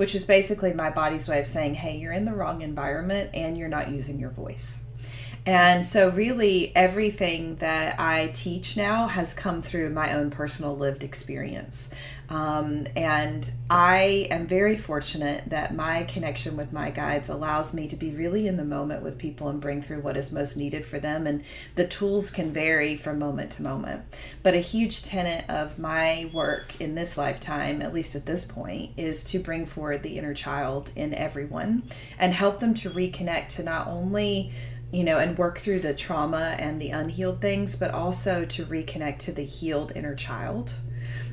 which is basically my body's way of saying, hey, you're in the wrong environment and you're not using your voice. And so, really, everything that I teach now has come through my own personal lived experience. Um, and I am very fortunate that my connection with my guides allows me to be really in the moment with people and bring through what is most needed for them. And the tools can vary from moment to moment. But a huge tenet of my work in this lifetime, at least at this point, is to bring forward the inner child in everyone and help them to reconnect to not only you know, and work through the trauma and the unhealed things, but also to reconnect to the healed inner child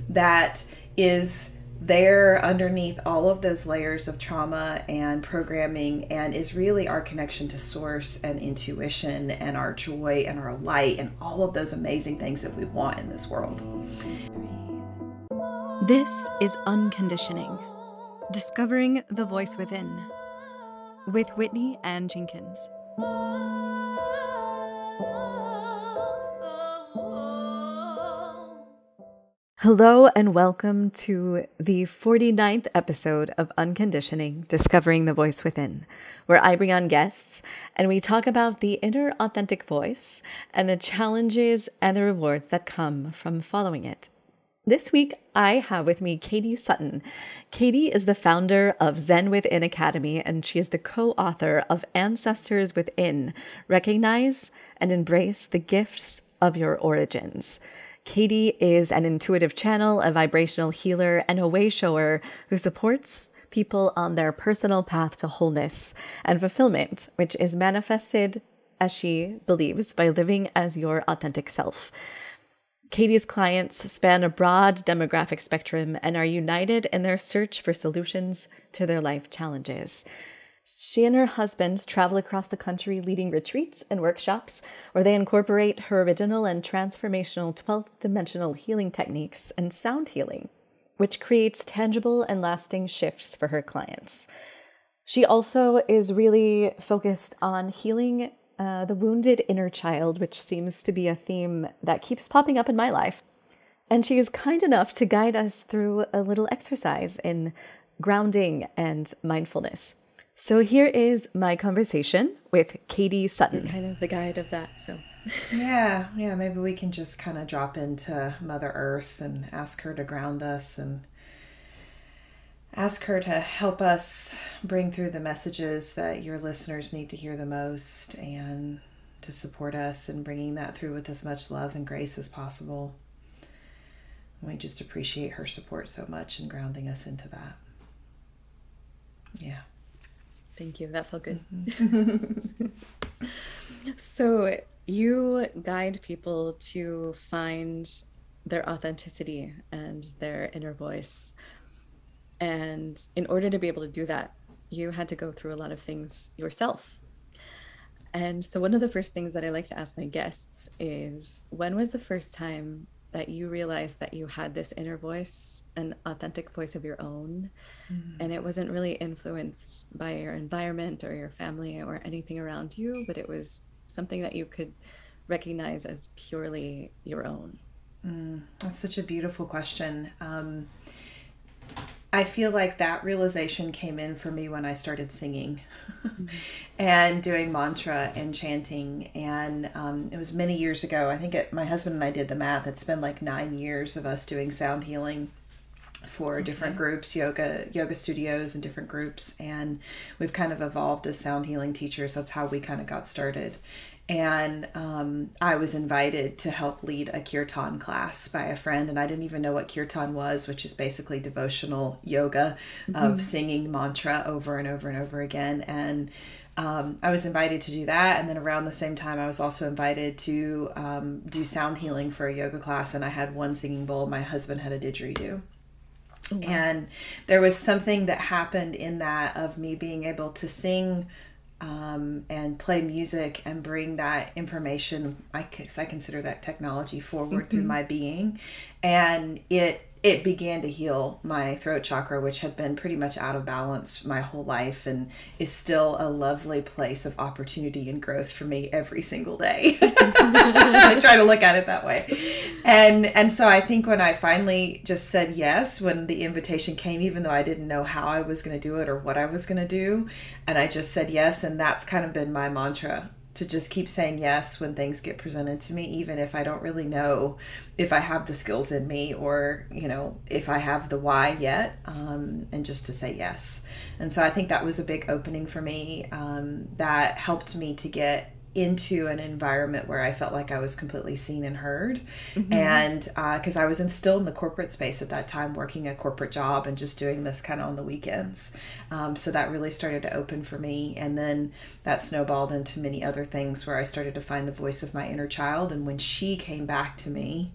that is there underneath all of those layers of trauma and programming and is really our connection to source and intuition and our joy and our light and all of those amazing things that we want in this world. This is Unconditioning Discovering the Voice Within with Whitney Ann Jenkins. Hello and welcome to the 49th episode of Unconditioning Discovering the Voice Within, where I bring on guests and we talk about the inner authentic voice and the challenges and the rewards that come from following it. This week, I have with me Katie Sutton. Katie is the founder of Zen Within Academy, and she is the co author of Ancestors Within Recognize and Embrace the Gifts of Your Origins. Katie is an intuitive channel, a vibrational healer, and a way shower who supports people on their personal path to wholeness and fulfillment, which is manifested, as she believes, by living as your authentic self. Katie's clients span a broad demographic spectrum and are united in their search for solutions to their life challenges. She and her husband travel across the country leading retreats and workshops where they incorporate her original and transformational 12th dimensional healing techniques and sound healing, which creates tangible and lasting shifts for her clients. She also is really focused on healing uh, the wounded inner child, which seems to be a theme that keeps popping up in my life. And she is kind enough to guide us through a little exercise in grounding and mindfulness. So here is my conversation with Katie Sutton. Kind of the guide of that. So yeah, yeah, maybe we can just kind of drop into Mother Earth and ask her to ground us and ask her to help us bring through the messages that your listeners need to hear the most and to support us in bringing that through with as much love and grace as possible. We just appreciate her support so much and grounding us into that. Yeah. Thank you. That felt good. Mm-hmm. so, you guide people to find their authenticity and their inner voice. And in order to be able to do that, you had to go through a lot of things yourself. And so, one of the first things that I like to ask my guests is when was the first time that you realized that you had this inner voice, an authentic voice of your own, mm-hmm. and it wasn't really influenced by your environment or your family or anything around you, but it was something that you could recognize as purely your own? Mm, that's such a beautiful question. Um, I feel like that realization came in for me when I started singing and doing mantra and chanting. And um, it was many years ago. I think it, my husband and I did the math. It's been like nine years of us doing sound healing for okay. different groups, yoga yoga studios and different groups, and we've kind of evolved as sound healing teachers. That's how we kind of got started and um, I was invited to help lead a kirtan class by a friend, and I didn't even know what kirtan was, which is basically devotional yoga mm-hmm. of singing mantra over and over and over again. And um, I was invited to do that, and then around the same time, I was also invited to um, do sound healing for a yoga class, and I had one singing bowl. My husband had a didgeridoo. Oh, wow. And there was something that happened in that of me being able to sing um, and play music and bring that information I, I consider that technology forward mm-hmm. through my being and it it began to heal my throat chakra, which had been pretty much out of balance my whole life and is still a lovely place of opportunity and growth for me every single day. I try to look at it that way. And and so I think when I finally just said yes when the invitation came, even though I didn't know how I was gonna do it or what I was gonna do, and I just said yes, and that's kind of been my mantra to just keep saying yes when things get presented to me, even if I don't really know if I have the skills in me or, you know, if I have the why yet, um, and just to say yes. And so I think that was a big opening for me um, that helped me to get into an environment where I felt like I was completely seen and heard. Mm-hmm. And because uh, I was in, still in the corporate space at that time, working a corporate job and just doing this kind of on the weekends. Um, so that really started to open for me. And then that snowballed into many other things where I started to find the voice of my inner child. And when she came back to me,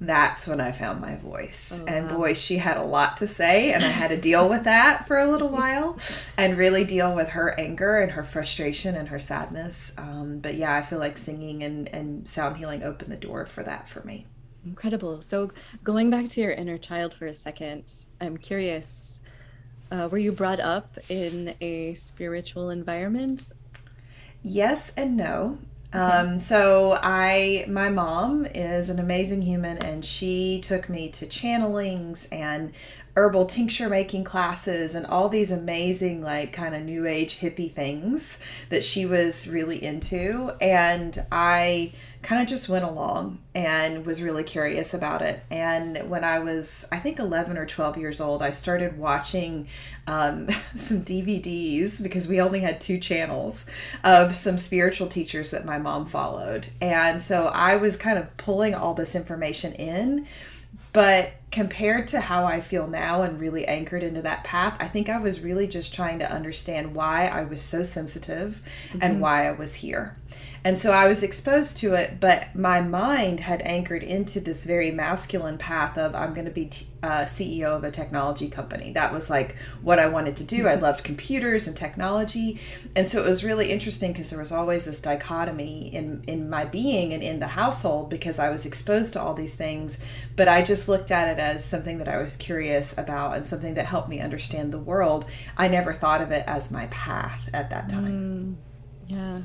that's when I found my voice. Oh, and boy, she had a lot to say, and I had to deal with that for a little while and really deal with her anger and her frustration and her sadness. Um, but yeah, I feel like singing and, and sound healing opened the door for that for me. Incredible. So, going back to your inner child for a second, I'm curious uh, were you brought up in a spiritual environment? Yes and no. Um, so I, my mom is an amazing human, and she took me to channelings and herbal tincture making classes and all these amazing like kind of new age hippie things that she was really into. And i kind of just went along and was really curious about it. And when I was, I think, 11 or 12 years old, I started watching um, some DVDs because we only had two channels of some spiritual teachers that my mom followed. And so I was kind of pulling all this information in. But compared to how I feel now and really anchored into that path, I think I was really just trying to understand why I was so sensitive mm-hmm. and why I was here. And so I was exposed to it, but my mind had anchored into this very masculine path of I'm going to be t- uh, CEO of a technology company. That was like what I wanted to do. I mm-hmm. loved computers and technology. And so it was really interesting because there was always this dichotomy in, in my being and in the household because I was exposed to all these things. But I just looked at it as something that I was curious about and something that helped me understand the world. I never thought of it as my path at that time. Mm, yeah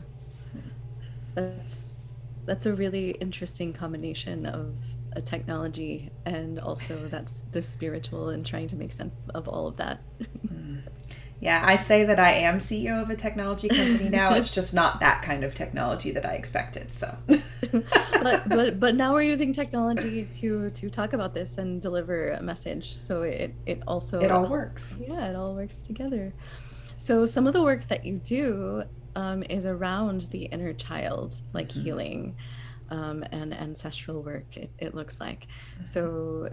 that's that's a really interesting combination of a technology and also that's the spiritual and trying to make sense of all of that. Hmm. Yeah, I say that I am CEO of a technology company now. it's just not that kind of technology that I expected. So, but, but but now we're using technology to to talk about this and deliver a message. So it it also it all works. Yeah, it all works together. So some of the work that you do um, is around the inner child, like mm-hmm. healing um, and ancestral work, it, it looks like. Mm-hmm. So,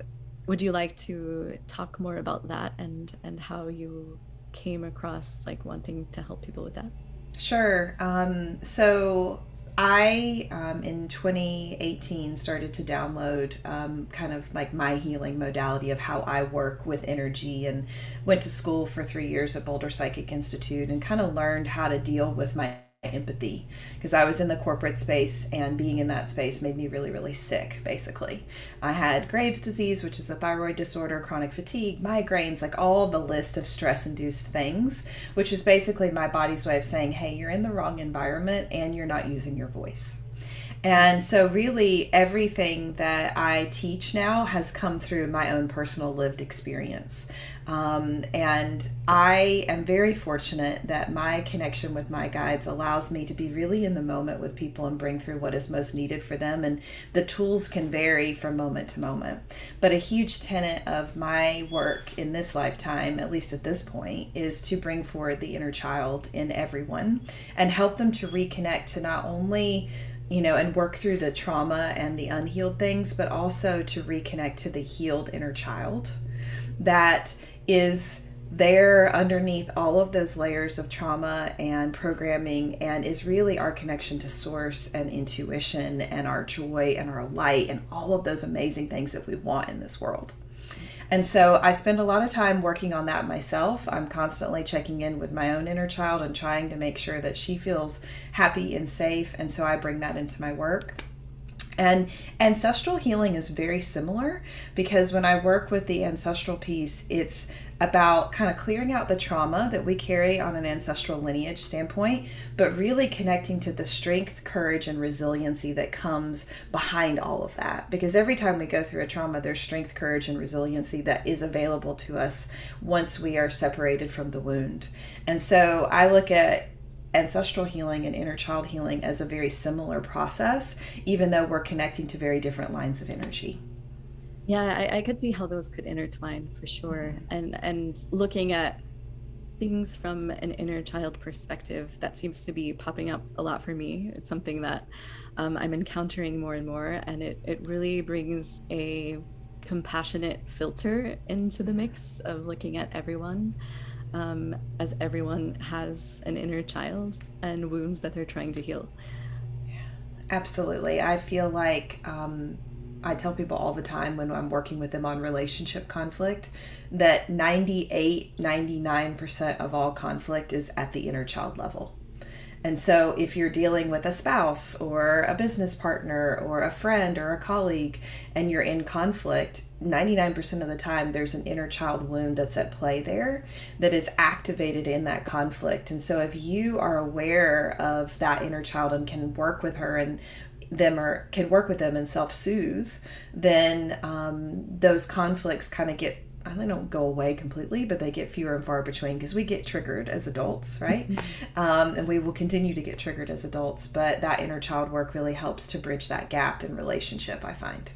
would you like to talk more about that and and how you came across like wanting to help people with that? Sure. Um, so I, um, in 2018, started to download um, kind of like my healing modality of how I work with energy and went to school for three years at Boulder Psychic Institute and kind of learned how to deal with my empathy because I was in the corporate space and being in that space made me really, really sick, basically. I had Graves' disease, which is a thyroid disorder, chronic fatigue, migraines, like all the list of stress induced things, which is basically my body's way of saying, hey, you're in the wrong environment and you're not using your voice. And so, really, everything that I teach now has come through my own personal lived experience. Um, and I am very fortunate that my connection with my guides allows me to be really in the moment with people and bring through what is most needed for them. And the tools can vary from moment to moment. But a huge tenet of my work in this lifetime, at least at this point, is to bring forward the inner child in everyone and help them to reconnect to not only you know, and work through the trauma and the unhealed things, but also to reconnect to the healed inner child that is there underneath all of those layers of trauma and programming and is really our connection to source and intuition and our joy and our light and all of those amazing things that we want in this world. And so I spend a lot of time working on that myself. I'm constantly checking in with my own inner child and trying to make sure that she feels happy and safe. And so I bring that into my work. And ancestral healing is very similar because when I work with the ancestral piece, it's about kind of clearing out the trauma that we carry on an ancestral lineage standpoint, but really connecting to the strength, courage, and resiliency that comes behind all of that. Because every time we go through a trauma, there's strength, courage, and resiliency that is available to us once we are separated from the wound. And so I look at ancestral healing and inner child healing as a very similar process, even though we're connecting to very different lines of energy. Yeah, I, I could see how those could intertwine for sure. And and looking at things from an inner child perspective, that seems to be popping up a lot for me. It's something that um, I'm encountering more and more, and it, it really brings a compassionate filter into the mix of looking at everyone um, as everyone has an inner child and wounds that they're trying to heal. Absolutely. I feel like um, I tell people all the time when I'm working with them on relationship conflict that 98, 99% of all conflict is at the inner child level. And so, if you're dealing with a spouse or a business partner or a friend or a colleague and you're in conflict, 99% of the time there's an inner child wound that's at play there that is activated in that conflict. And so, if you are aware of that inner child and can work with her and them or can work with them and self soothe, then um, those conflicts kind of get they don't go away completely, but they get fewer and far between because we get triggered as adults, right? Mm-hmm. Um, and we will continue to get triggered as adults. But that inner child work really helps to bridge that gap in relationship, I find.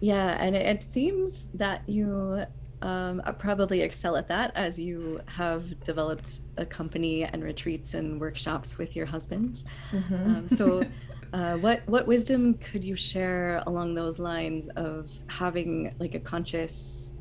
Yeah, and it seems that you um, probably excel at that as you have developed a company and retreats and workshops with your husband. Mm-hmm. Um, so, uh, what what wisdom could you share along those lines of having like a conscious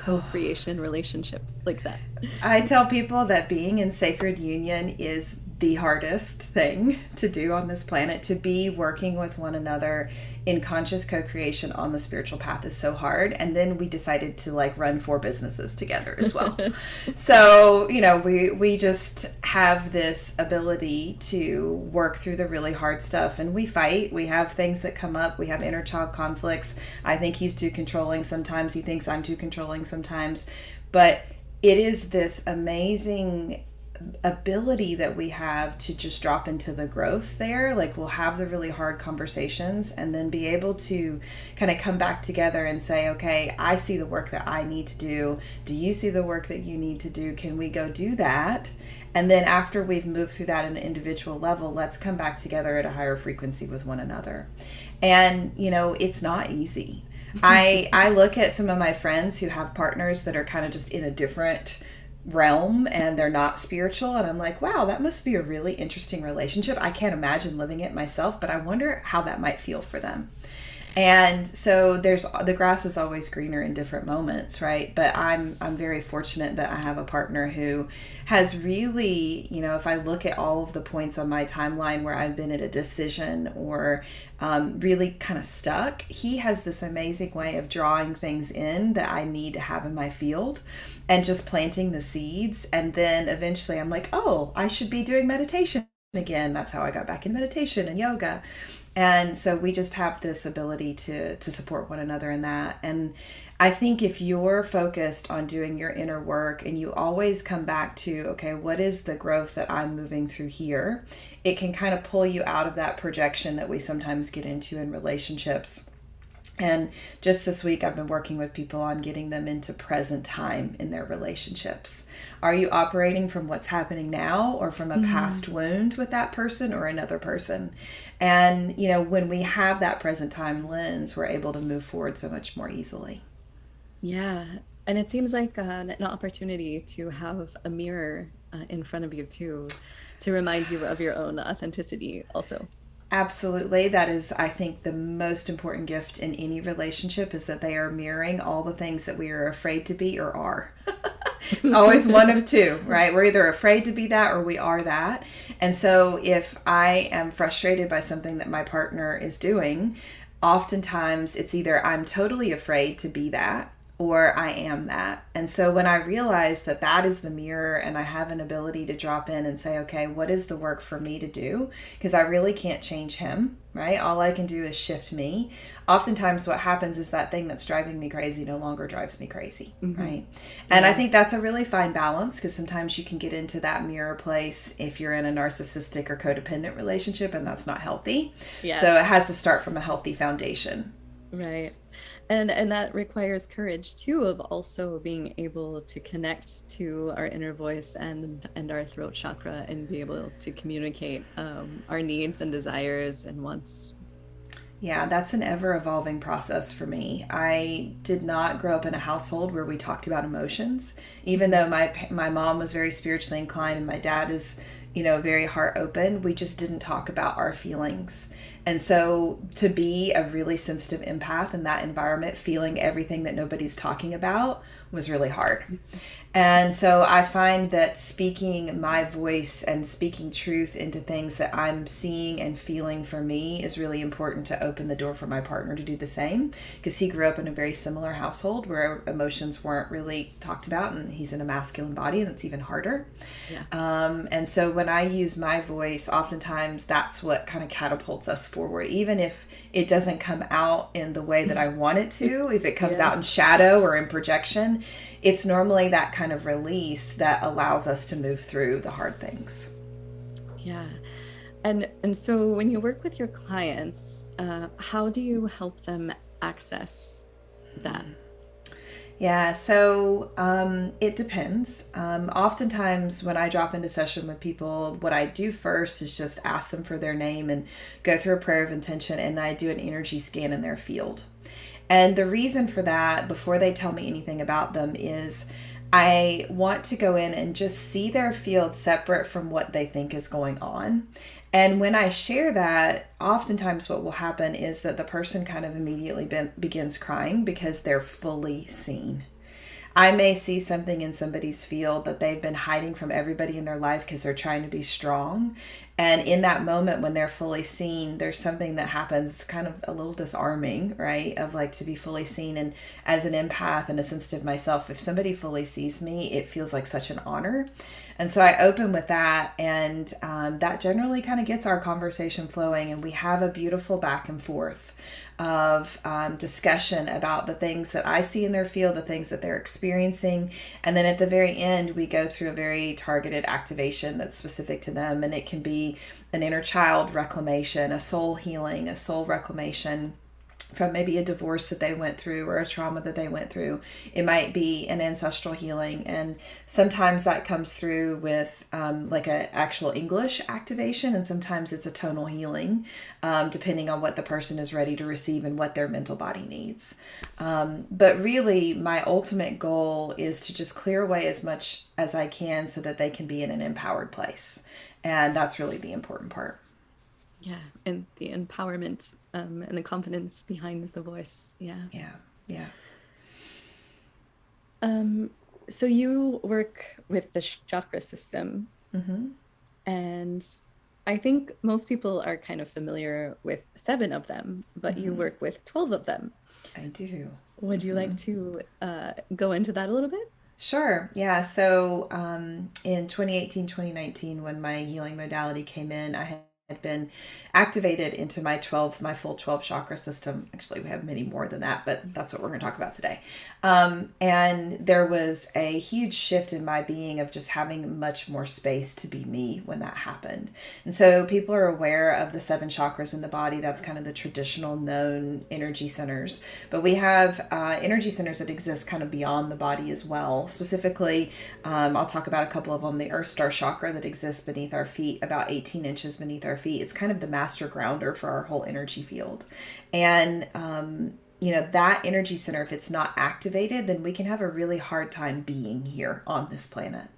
co-creation relationship like that. I tell people that being in sacred union is the hardest thing to do on this planet to be working with one another in conscious co-creation on the spiritual path is so hard. And then we decided to like run four businesses together as well. So you know we we just have this ability to work through the really hard stuff. And we fight. We have things that come up. We have inner child conflicts. I think he's too controlling sometimes. He thinks i'm too controlling sometimes. But it is this amazing ability that we have to just drop into the growth there like we'll have the really hard conversations and then be able to kind of come back together and say okay i see the work that i need to do. Do you see the work that you need to do? Can we go do that? And then after we've moved through that at an individual level let's come back together at a higher frequency with one another. And you know it's not easy. I i look at some of my friends who have partners that are kind of just in a different realm and they're not spiritual. And i'm like wow that must be a really interesting relationship. I can't imagine living it myself but i wonder how that might feel for them and so there's the grass is always greener in different moments right? But i'm i'm very fortunate that i have a partner who has really you know if i look at all of the points on my timeline where i've been at a decision or um, really kind of stuck he has this amazing way of drawing things in that i need to have in my field and just planting the seeds. And then eventually i'm like oh i should be doing meditation again. That's how i got back in meditation and yoga and so we just have this ability to to support one another in that. And i think if you're focused on doing your inner work and you always come back to okay what is the growth that i'm moving through here? It can kind of pull you out of that projection that we sometimes get into in relationships and just this week, I've been working with people on getting them into present time in their relationships. Are you operating from what's happening now or from a mm. past wound with that person or another person? And, you know, when we have that present time lens, we're able to move forward so much more easily. Yeah. And it seems like an, an opportunity to have a mirror uh, in front of you, too, to remind you of your own authenticity, also. Absolutely. That is, I think, the most important gift in any relationship is that they are mirroring all the things that we are afraid to be or are. it's always one of two, right? We're either afraid to be that or we are that. And so if I am frustrated by something that my partner is doing, oftentimes it's either I'm totally afraid to be that or I am that. And so when I realize that that is the mirror and I have an ability to drop in and say, okay, what is the work for me to do? Because I really can't change him, right? All I can do is shift me. Oftentimes, what happens is that thing that's driving me crazy no longer drives me crazy, mm-hmm. right? And yeah. I think that's a really fine balance because sometimes you can get into that mirror place if you're in a narcissistic or codependent relationship and that's not healthy. Yeah. So it has to start from a healthy foundation. Right and and that requires courage too of also being able to connect to our inner voice and and our throat chakra and be able to communicate um, our needs and desires and wants yeah, that's an ever evolving process for me. I did not grow up in a household where we talked about emotions, even though my my mom was very spiritually inclined and my dad is, you know, very heart open. We just didn't talk about our feelings. And so to be a really sensitive empath in that environment, feeling everything that nobody's talking about was really hard. And so I find that speaking my voice and speaking truth into things that I'm seeing and feeling for me is really important to open the door for my partner to do the same because he grew up in a very similar household where emotions weren't really talked about and he's in a masculine body and it's even harder. Yeah. Um, and so when I use my voice, oftentimes that's what kind of catapults us forward, even if it doesn't come out in the way that I want it to, if it comes yeah. out in shadow or in projection, it's normally that kind of release that allows us to move through the hard things. Yeah. And and so when you work with your clients, uh, how do you help them access that? Yeah, so um, it depends. Um, oftentimes, when I drop into session with people, what I do first is just ask them for their name and go through a prayer of intention, and I do an energy scan in their field. And the reason for that, before they tell me anything about them, is I want to go in and just see their field separate from what they think is going on. And when I share that, oftentimes what will happen is that the person kind of immediately be- begins crying because they're fully seen. I may see something in somebody's field that they've been hiding from everybody in their life because they're trying to be strong. And in that moment when they're fully seen, there's something that happens kind of a little disarming, right? Of like to be fully seen. And as an empath and a sensitive myself, if somebody fully sees me, it feels like such an honor. And so I open with that, and um, that generally kind of gets our conversation flowing, and we have a beautiful back and forth of um, discussion about the things that I see in their field, the things that they're experiencing. And then at the very end, we go through a very targeted activation that's specific to them. And it can be an inner child reclamation, a soul healing, a soul reclamation from maybe a divorce that they went through or a trauma that they went through. It might be an ancestral healing, and sometimes that comes through with um, like an actual English activation, and sometimes it's a tonal healing, um, depending on what the person is ready to receive and what their mental body needs. Um, but really, my ultimate goal is to just clear away as much as I can so that they can be in an empowered place, and that's really the important part yeah and the empowerment um, and the confidence behind the voice yeah yeah yeah um so you work with the chakra system mm-hmm. and i think most people are kind of familiar with seven of them but mm-hmm. you work with 12 of them i do would you mm-hmm. like to uh, go into that a little bit Sure. Yeah. So um, in 2018, 2019, when my healing modality came in, I had had been activated into my 12 my full 12 chakra system. Actually we have many more than that but that's what we're going to talk about today. Um, and there was a huge shift in my being of just having much more space to be me when that happened. And so people are aware of the seven chakras in the body. That's kind of the traditional known energy centers. But we have uh, energy centers that exist kind of beyond the body as well. Specifically um, i'll talk about a couple of them. The earth star chakra that exists beneath our feet about 18 inches beneath our feet. It's kind of the master grounder for our whole energy field. And um, you know that energy center if it's not activated then we can have a really hard time being here on this planet.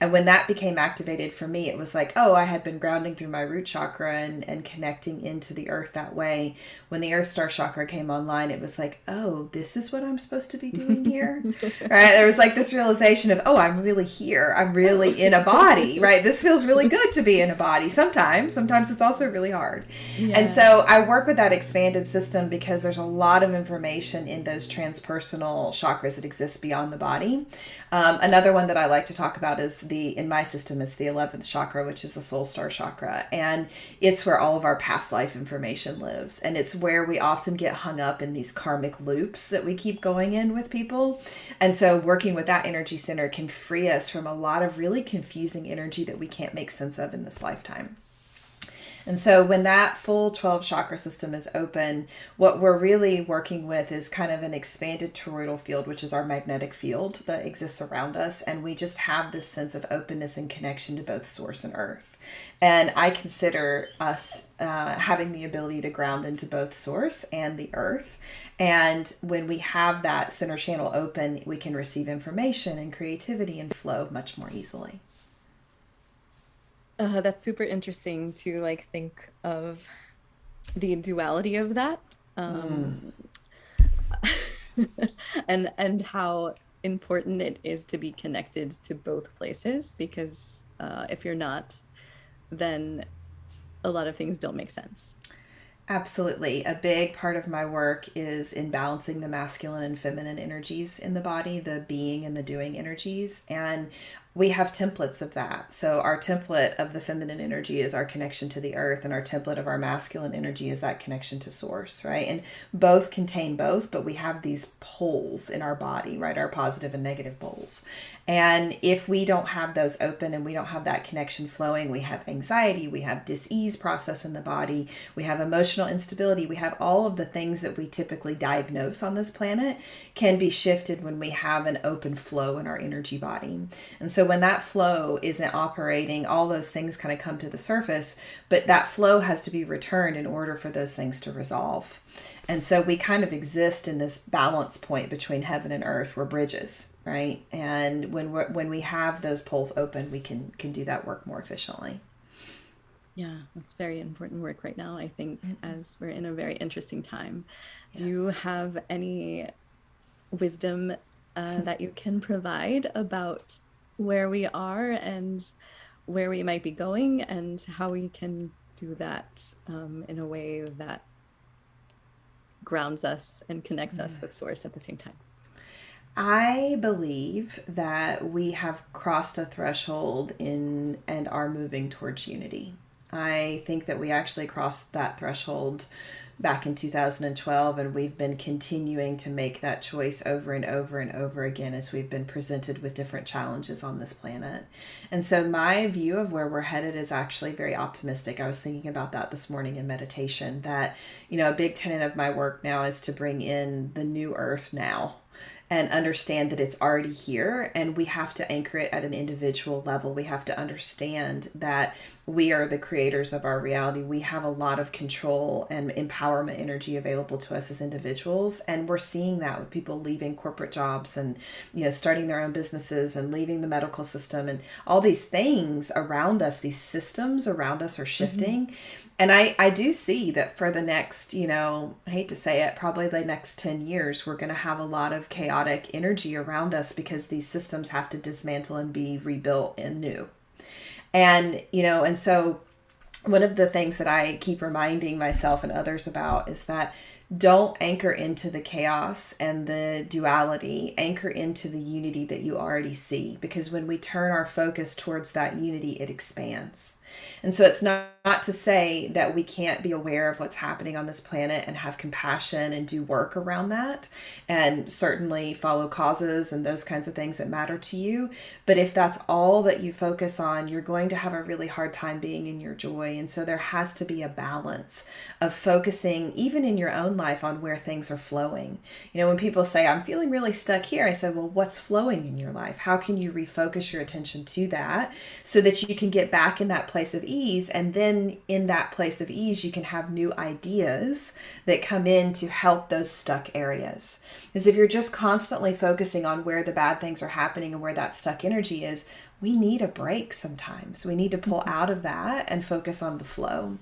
And when that became activated for me it was like oh i had been grounding through my root chakra and, and connecting into the earth that way. When the earth star chakra came online it was like oh this is what i'm supposed to be doing here. Right? There was like this realization of oh i'm really here. I'm really in a body right? This feels really good to be in a body sometimes. Sometimes it's also really hard. Yeah. and so i work with that expanded system because there's a lot of information information in those transpersonal chakras that exist beyond the body. Um, another one that I like to talk about is the, in my system, it's the 11th chakra, which is the soul star chakra. And it's where all of our past life information lives. And it's where we often get hung up in these karmic loops that we keep going in with people. And so working with that energy center can free us from a lot of really confusing energy that we can't make sense of in this lifetime. And so when that full 12 chakra system is open, what we're really working with is kind of an expanded toroidal field, which is our magnetic field that exists around us. And we just have this sense of openness and connection to both source and earth. And I consider us uh, having the ability to ground into both source and the earth. And when we have that center channel open, we can receive information and creativity and flow much more easily. Uh, that's super interesting to like think of the duality of that, um, mm. and and how important it is to be connected to both places because uh, if you're not, then a lot of things don't make sense. Absolutely. A big part of my work is in balancing the masculine and feminine energies in the body, the being and the doing energies. And we have templates of that. So our template of the feminine energy is our connection to the earth and our template of our masculine energy is that connection to source, right? And both contain both, but we have these poles in our body, right? Our positive and negative poles. And if we don't have those open and we don't have that connection flowing, we have anxiety, we have dis-ease process in the body, we have emotional instability, we have all of the things that we typically diagnose on this planet can be shifted when we have an open flow in our energy body. And so when that flow isn't operating, all those things kind of come to the surface, but that flow has to be returned in order for those things to resolve. And so we kind of exist in this balance point between heaven and earth. We're bridges, right? And when we when we have those poles open, we can can do that work more efficiently. Yeah, that's very important work right now. I think mm-hmm. as we're in a very interesting time. Yes. Do you have any wisdom uh, that you can provide about where we are and where we might be going and how we can do that um, in a way that grounds us and connects us mm. with source at the same time. I believe that we have crossed a threshold in and are moving towards unity. I think that we actually crossed that threshold back in 2012 and we've been continuing to make that choice over and over and over again as we've been presented with different challenges on this planet. And so my view of where we're headed is actually very optimistic. I was thinking about that this morning in meditation that, you know, a big tenet of my work now is to bring in the new earth now and understand that it's already here and we have to anchor it at an individual level. We have to understand that we are the creators of our reality. We have a lot of control and empowerment energy available to us as individuals and we're seeing that with people leaving corporate jobs and you know starting their own businesses and leaving the medical system and all these things around us, these systems around us are shifting. Mm-hmm and I, I do see that for the next, you know, I hate to say it, probably the next 10 years, we're going to have a lot of chaotic energy around us because these systems have to dismantle and be rebuilt and new. And, you know, and so one of the things that I keep reminding myself and others about is that don't anchor into the chaos and the duality, anchor into the unity that you already see. Because when we turn our focus towards that unity, it expands. And so it's not, not to say that we can't be aware of what's happening on this planet and have compassion and do work around that and certainly follow causes and those kinds of things that matter to you. But if that's all that you focus on, you're going to have a really hard time being in your joy. And so there has to be a balance of focusing, even in your own life, on where things are flowing. You know, when people say, I'm feeling really stuck here, I said, Well, what's flowing in your life? How can you refocus your attention to that so that you can get back in that place of ease and then in that place of ease you can have new ideas that come in to help those stuck areas. Because if you're just constantly focusing on where the bad things are happening and where that stuck energy is we need a break sometimes. We need to pull mm-hmm. out of that and focus on the flow.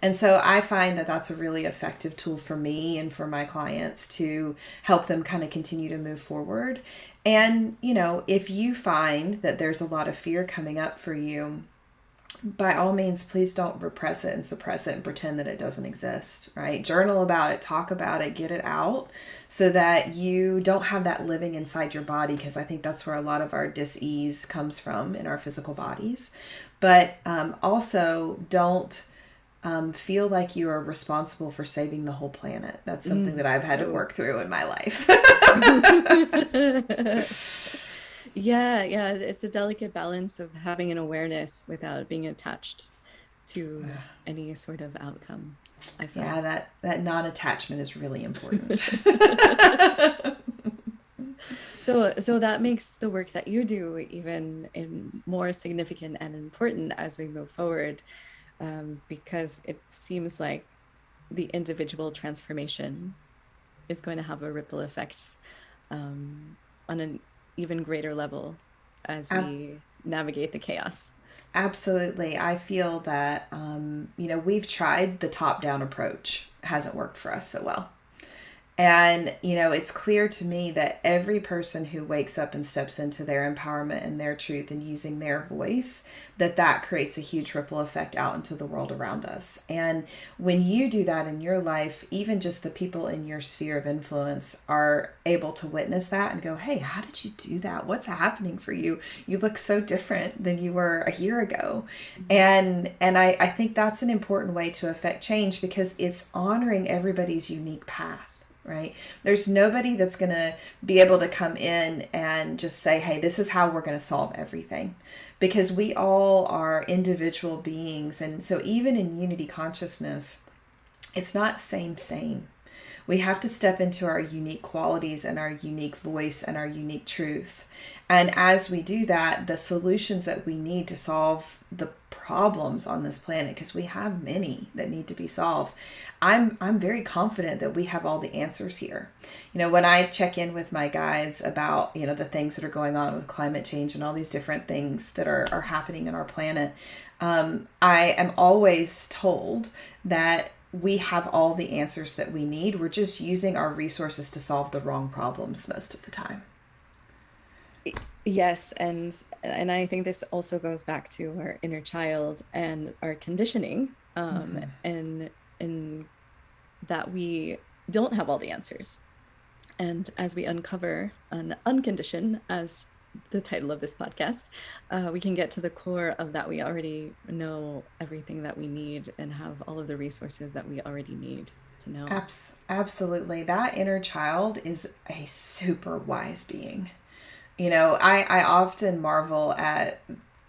And so i find that that's a really effective tool for me and for my clients to help them kind of continue to move forward. And you know if you find that there's a lot of fear coming up for you by all means, please don't repress it and suppress it and pretend that it doesn't exist, right? Journal about it, talk about it, get it out so that you don't have that living inside your body because I think that's where a lot of our dis-ease comes from in our physical bodies. But um, also don't um, feel like you are responsible for saving the whole planet. That's something mm. that I've had to work through in my life. yeah, yeah, it's a delicate balance of having an awareness without being attached to any sort of outcome. I feel. Yeah, that that non-attachment is really important. so so that makes the work that you do even in more significant and important as we move forward um, because it seems like the individual transformation is going to have a ripple effect um, on an even greater level as we navigate the chaos. Absolutely. I feel that, um, you know, we've tried the top down approach, hasn't worked for us so well. And, you know, it's clear to me that every person who wakes up and steps into their empowerment and their truth and using their voice, that that creates a huge ripple effect out into the world around us. And when you do that in your life, even just the people in your sphere of influence are able to witness that and go, hey, how did you do that? What's happening for you? You look so different than you were a year ago. And and I, I think that's an important way to affect change because it's honoring everybody's unique path right? There's nobody that's going to be able to come in and just say, hey, this is how we're going to solve everything. Because we all are individual beings. And so, even in unity consciousness, it's not same, same. We have to step into our unique qualities and our unique voice and our unique truth. And as we do that, the solutions that we need to solve the problems on this planet, because we have many that need to be solved, I'm I'm very confident that we have all the answers here. You know, when I check in with my guides about, you know, the things that are going on with climate change and all these different things that are, are happening in our planet, um, I am always told that we have all the answers that we need. We're just using our resources to solve the wrong problems most of the time. Yes, and and I think this also goes back to our inner child and our conditioning, um, mm-hmm. and and that we don't have all the answers. And as we uncover an uncondition, as the title of this podcast, uh, we can get to the core of that. We already know everything that we need and have all of the resources that we already need to know. Abs- absolutely. That inner child is a super wise being. You know, I, I often marvel at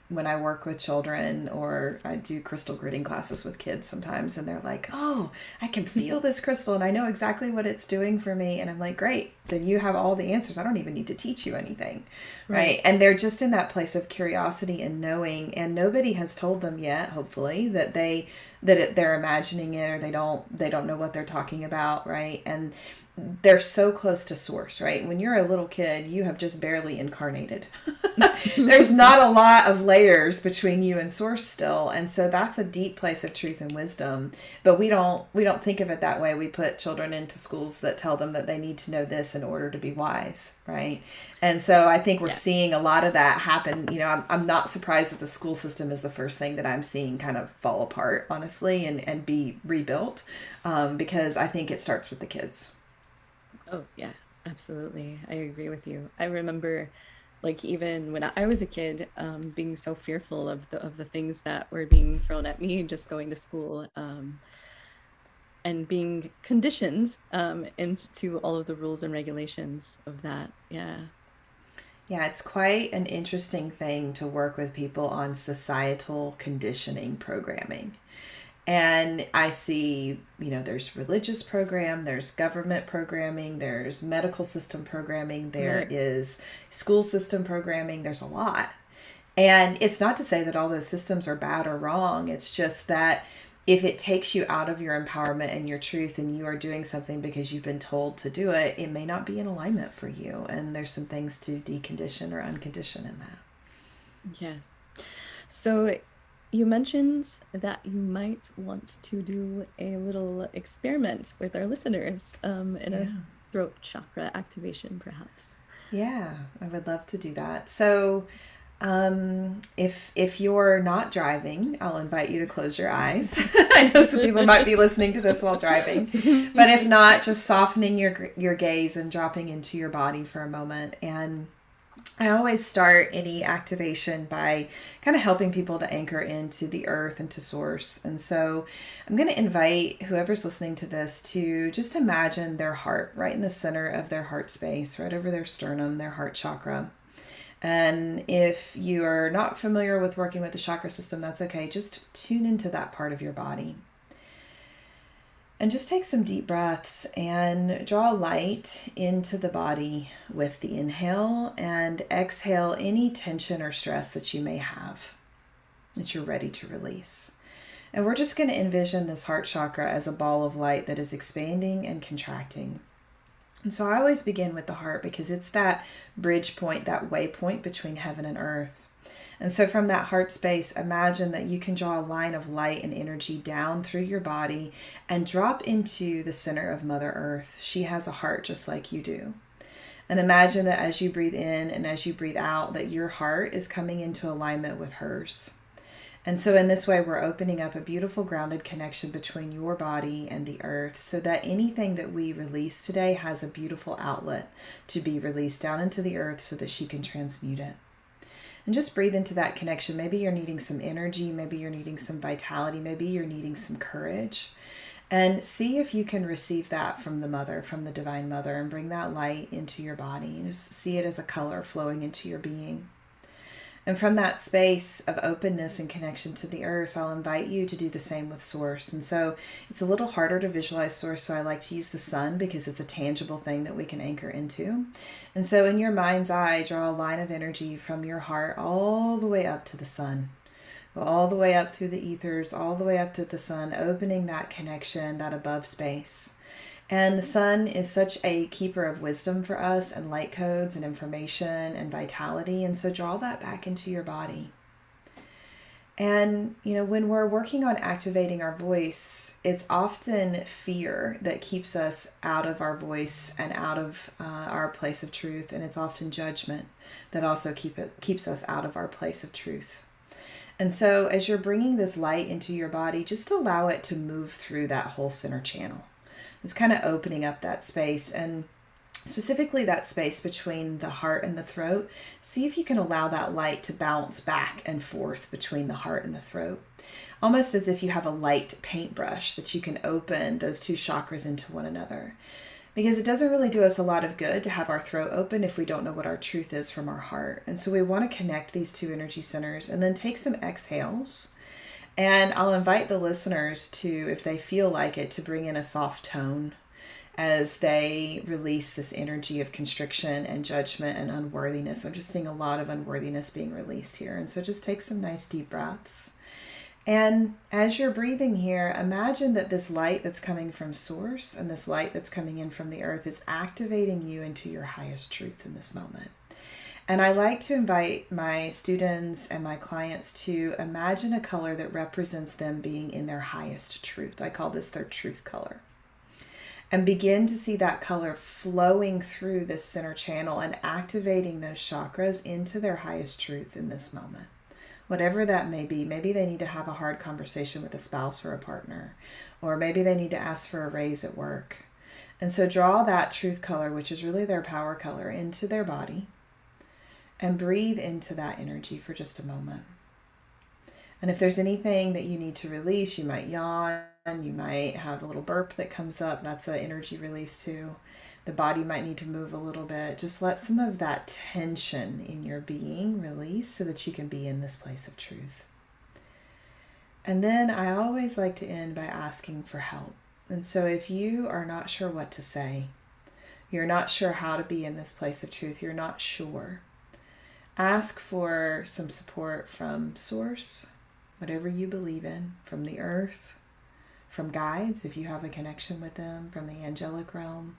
when I work with children or I do crystal gridding classes with kids sometimes and they're like, "Oh, I can feel this crystal and I know exactly what it's doing for me." And I'm like, "Great. Then you have all the answers. I don't even need to teach you anything." Right? right? And they're just in that place of curiosity and knowing and nobody has told them yet, hopefully, that they that it, they're imagining it or they don't they don't know what they're talking about, right? And they're so close to source, right? When you're a little kid, you have just barely incarnated. There's not a lot of layers between you and source still, and so that's a deep place of truth and wisdom. But we don't we don't think of it that way. We put children into schools that tell them that they need to know this in order to be wise, right? And so I think we're yeah. seeing a lot of that happen. You know, I'm, I'm not surprised that the school system is the first thing that I'm seeing kind of fall apart, honestly, and, and be rebuilt um, because I think it starts with the kids. Oh, yeah, absolutely. I agree with you. I remember like even when I was a kid, um, being so fearful of the of the things that were being thrown at me just going to school, um, and being conditioned um, into all of the rules and regulations of that. Yeah. Yeah, it's quite an interesting thing to work with people on societal conditioning programming and i see you know there's religious program there's government programming there's medical system programming there right. is school system programming there's a lot and it's not to say that all those systems are bad or wrong it's just that if it takes you out of your empowerment and your truth and you are doing something because you've been told to do it it may not be in alignment for you and there's some things to decondition or uncondition in that yeah so you mentioned that you might want to do a little experiment with our listeners um, in yeah. a throat chakra activation, perhaps. Yeah, I would love to do that. So, Um, if if you're not driving, I'll invite you to close your eyes. I know some people might be listening to this while driving, but if not, just softening your your gaze and dropping into your body for a moment. And I always start any activation by kind of helping people to anchor into the earth and to source. And so I'm going to invite whoever's listening to this to just imagine their heart right in the center of their heart space, right over their sternum, their heart chakra. And if you are not familiar with working with the chakra system, that's okay. Just tune into that part of your body. And just take some deep breaths and draw light into the body with the inhale and exhale any tension or stress that you may have that you're ready to release. And we're just going to envision this heart chakra as a ball of light that is expanding and contracting. And so I always begin with the heart because it's that bridge point, that waypoint between heaven and earth. And so from that heart space, imagine that you can draw a line of light and energy down through your body and drop into the center of Mother Earth. She has a heart just like you do. And imagine that as you breathe in and as you breathe out, that your heart is coming into alignment with hers. And so, in this way, we're opening up a beautiful grounded connection between your body and the earth so that anything that we release today has a beautiful outlet to be released down into the earth so that she can transmute it. And just breathe into that connection. Maybe you're needing some energy, maybe you're needing some vitality, maybe you're needing some courage. And see if you can receive that from the mother, from the divine mother, and bring that light into your body. Just see it as a color flowing into your being. And from that space of openness and connection to the earth, I'll invite you to do the same with Source. And so it's a little harder to visualize Source, so I like to use the sun because it's a tangible thing that we can anchor into. And so in your mind's eye, draw a line of energy from your heart all the way up to the sun. All the way up through the ethers, all the way up to the sun, opening that connection, that above space. And the sun is such a keeper of wisdom for us and light codes and information and vitality. And so draw that back into your body. And, you know, when we're working on activating our voice, it's often fear that keeps us out of our voice and out of uh, our place of truth. And it's often judgment that also keep it, keeps us out of our place of truth. And so, as you're bringing this light into your body, just allow it to move through that whole center channel. It's kind of opening up that space and specifically that space between the heart and the throat. See if you can allow that light to bounce back and forth between the heart and the throat. Almost as if you have a light paintbrush that you can open those two chakras into one another. Because it doesn't really do us a lot of good to have our throat open if we don't know what our truth is from our heart. And so we want to connect these two energy centers and then take some exhales and I'll invite the listeners to, if they feel like it, to bring in a soft tone as they release this energy of constriction and judgment and unworthiness. I'm just seeing a lot of unworthiness being released here. And so just take some nice deep breaths. And as you're breathing here, imagine that this light that's coming from source and this light that's coming in from the earth is activating you into your highest truth in this moment. And I like to invite my students and my clients to imagine a color that represents them being in their highest truth. I call this their truth color. And begin to see that color flowing through this center channel and activating those chakras into their highest truth in this moment. Whatever that may be, maybe they need to have a hard conversation with a spouse or a partner, or maybe they need to ask for a raise at work. And so draw that truth color, which is really their power color, into their body and breathe into that energy for just a moment. And if there's anything that you need to release, you might yawn, you might have a little burp that comes up. That's an energy release too. The body might need to move a little bit. Just let some of that tension in your being release so that you can be in this place of truth. And then I always like to end by asking for help. And so if you are not sure what to say, you're not sure how to be in this place of truth, you're not sure, Ask for some support from Source, whatever you believe in, from the earth, from guides, if you have a connection with them, from the angelic realm.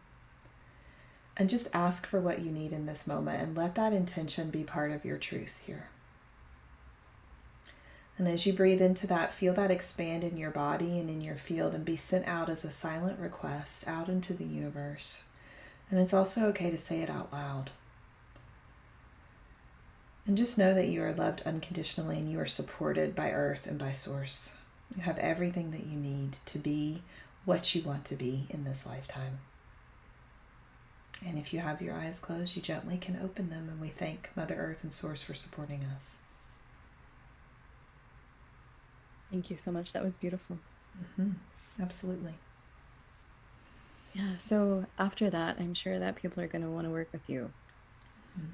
And just ask for what you need in this moment and let that intention be part of your truth here. And as you breathe into that, feel that expand in your body and in your field and be sent out as a silent request out into the universe. And it's also okay to say it out loud. And just know that you are loved unconditionally and you are supported by Earth and by Source. You have everything that you need to be what you want to be in this lifetime. And if you have your eyes closed, you gently can open them, and we thank Mother Earth and Source for supporting us. Thank you so much. That was beautiful. Mm-hmm. Absolutely. Yeah. So after that, I'm sure that people are going to want to work with you. Mm-hmm.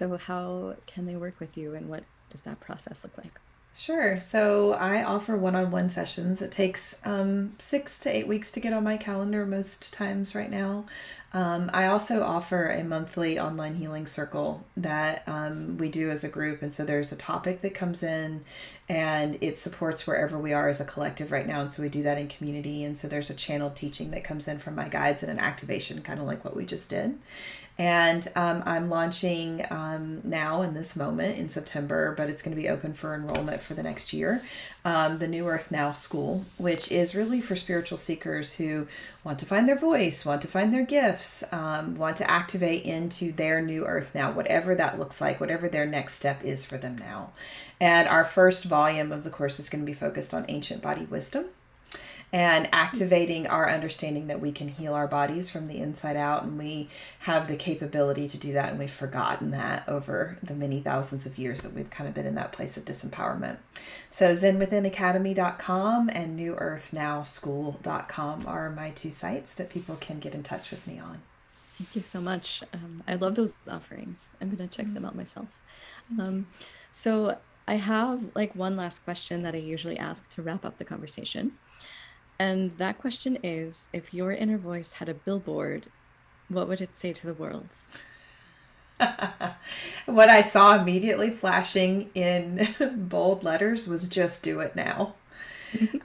So, how can they work with you, and what does that process look like? Sure. So I offer one on one sessions. It takes um, six to eight weeks to get on my calendar most times right now. Um, I also offer a monthly online healing circle that um, we do as a group. And so there's a topic that comes in and it supports wherever we are as a collective right now. And so we do that in community. And so there's a channel teaching that comes in from my guides and an activation, kind of like what we just did. And um, I'm launching um, now in this moment in September, but it's going to be open for enrollment for the next year. Um, the New Earth Now School, which is really for spiritual seekers who want to find their voice, want to find their gifts, um, want to activate into their new earth now, whatever that looks like, whatever their next step is for them now. And our first volume of the course is going to be focused on ancient body wisdom and activating our understanding that we can heal our bodies from the inside out. And we have the capability to do that and we've forgotten that over the many thousands of years that we've kind of been in that place of disempowerment. So zenwithinacademy.com and newearthnowschool.com are my two sites that people can get in touch with me on. Thank you so much. Um, i love those offerings. I'm going to check them out myself. Um, so i have like one last question that i usually ask to wrap up the conversation and that question is if your inner voice had a billboard, what would it say to the world? what I saw immediately flashing in bold letters was just do it now.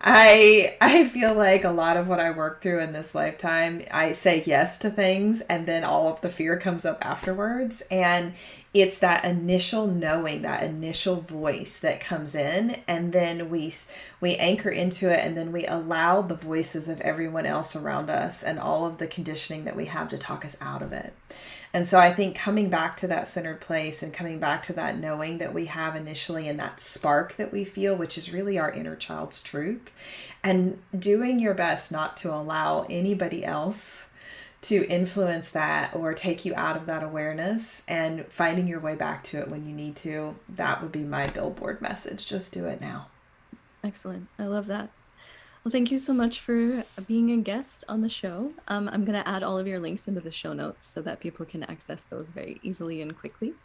I I feel like a lot of what I work through in this lifetime, I say yes to things and then all of the fear comes up afterwards. And it's that initial knowing that initial voice that comes in and then we we anchor into it and then we allow the voices of everyone else around us and all of the conditioning that we have to talk us out of it and so i think coming back to that centered place and coming back to that knowing that we have initially and that spark that we feel which is really our inner child's truth and doing your best not to allow anybody else to influence that or take you out of that awareness and finding your way back to it when you need to. That would be my billboard message. Just do it now. Excellent. I love that. Well, thank you so much for being a guest on the show. Um, I'm going to add all of your links into the show notes so that people can access those very easily and quickly.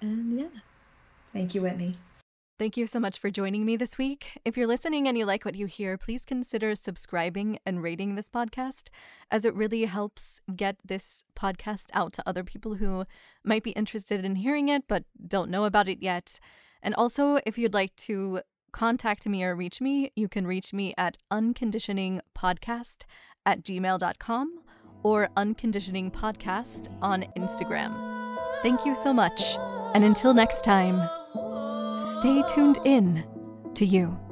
And yeah. Thank you, Whitney. Thank you so much for joining me this week. If you're listening and you like what you hear, please consider subscribing and rating this podcast, as it really helps get this podcast out to other people who might be interested in hearing it but don't know about it yet. And also, if you'd like to contact me or reach me, you can reach me at unconditioningpodcast at gmail.com or unconditioningpodcast on Instagram. Thank you so much, and until next time. Stay tuned in to you.